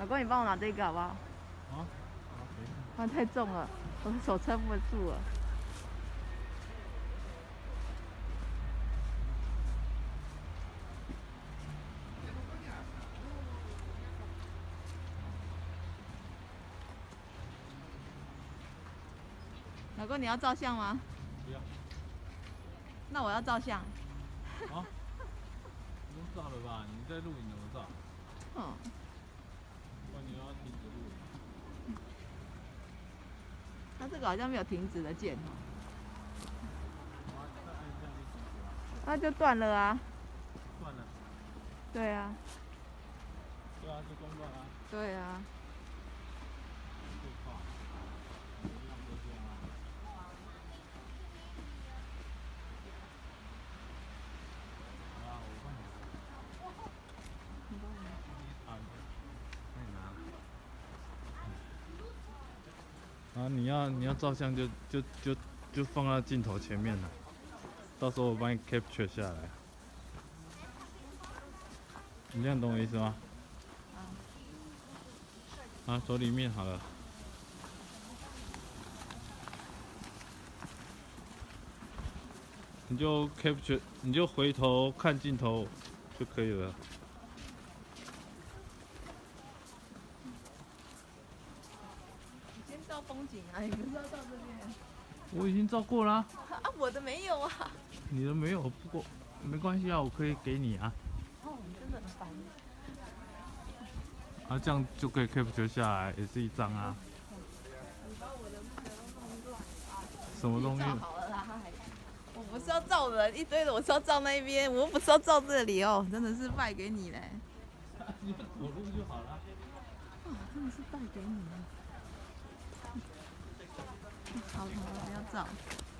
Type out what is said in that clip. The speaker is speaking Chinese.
老公，你帮我拿这个好不好？啊，好，可以。它太重了，我的手撑不住了。老公，你要照相吗？不要。那我要照相。啊？不用照了吧？你在录影怎么照？嗯。它这个好像没有停止的键。那就断了啊。断了。对啊。对啊，就中断了。对啊。最快。一样都这样啊。好啊，我帮你。你帮我。啊，那你拿。啊，你要你要照相就就就就放到镜头前面了，到时候我帮你 capture 下来。你这样懂我意思吗？啊，走里面好了。你就 capture，你就回头看镜头就可以了。你先照风景啊，你不是要照这边？我已经照过了。啊，我的没有啊。你的没有，不过没关系啊，我可以给你啊。哦，你真的很烦。啊，这样就可以 capture 下来，也是一张啊。你把我的那个弄乱了啊。什么东西？照好了啦，我不是要照人一堆的，我是要照那边，我又不是要照这里哦，真的是败给你嘞。你走路就好了。啊，真的是败给你了。好，好，不要照。